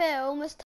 almost